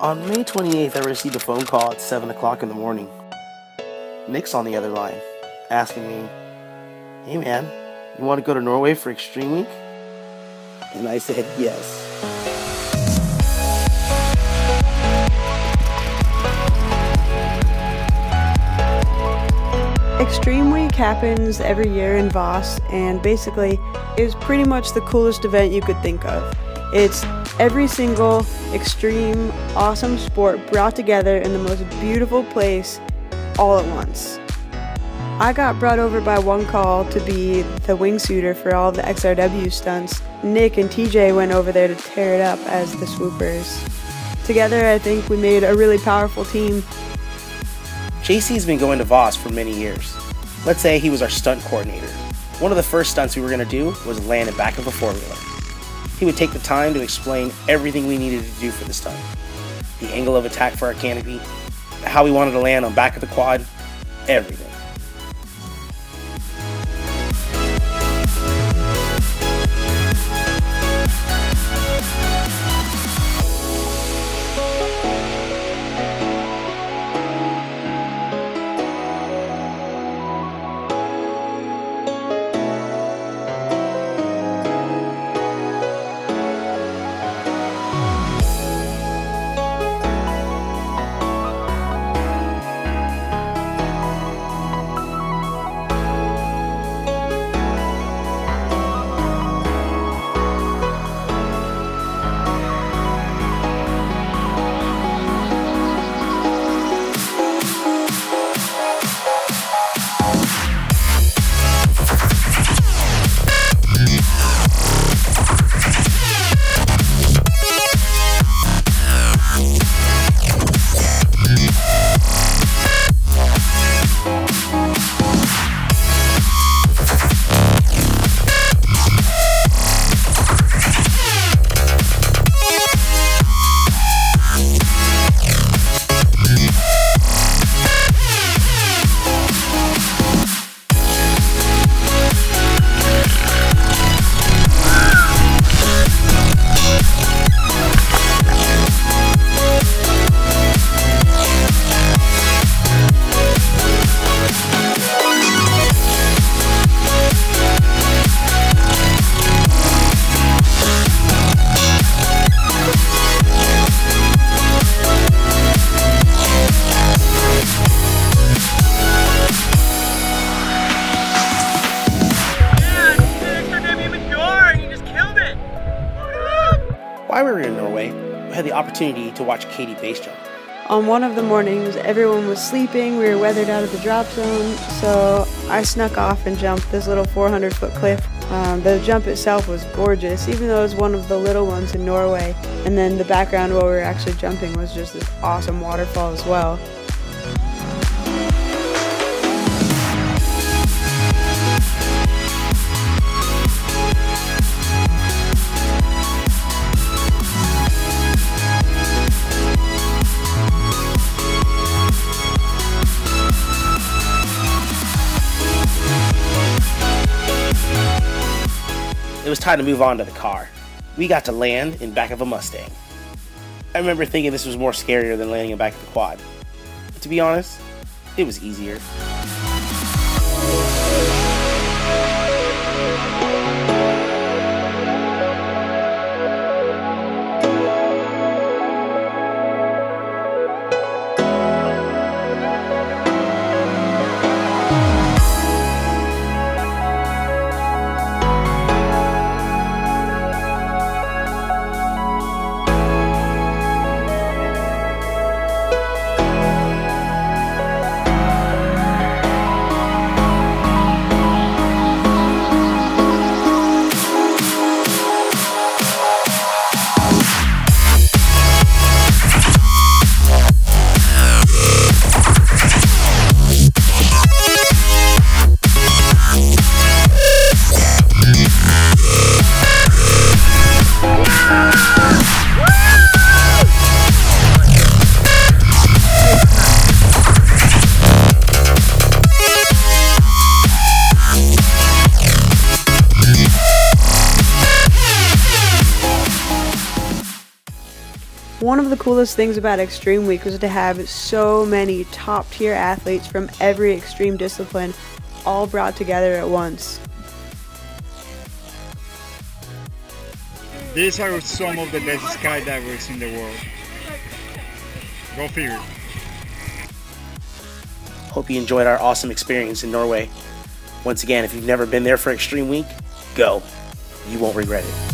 On May 28th, I received a phone call at 7 o'clock in the morning. Nick's on the other line, asking me, Hey man, you want to go to Norway for Extreme Week? And I said yes. Extreme Week happens every year in Voss, and basically, is pretty much the coolest event you could think of. It's every single extreme, awesome sport brought together in the most beautiful place all at once. I got brought over by one call to be the wingsuiter for all the XRW stunts. Nick and TJ went over there to tear it up as the swoopers. Together, I think we made a really powerful team. JC's been going to Voss for many years. Let's say he was our stunt coordinator. One of the first stunts we were going to do was land in back of a four wheeler. He would take the time to explain everything we needed to do for the stunt the angle of attack for our canopy, how we wanted to land on back of the quad, everything. While we were in Norway, we had the opportunity to watch Katie base jump. On one of the mornings, everyone was sleeping. We were weathered out of the drop zone, so I snuck off and jumped this little 400 foot cliff. Um, the jump itself was gorgeous, even though it was one of the little ones in Norway. And then the background while we were actually jumping was just this awesome waterfall as well. Was time to move on to the car. We got to land in back of a Mustang. I remember thinking this was more scarier than landing in back of the quad. But to be honest, it was easier. One of the coolest things about Extreme Week was to have so many top tier athletes from every extreme discipline all brought together at once. These are some of the best skydivers in the world. Go figure. Hope you enjoyed our awesome experience in Norway. Once again, if you've never been there for Extreme Week, go. You won't regret it.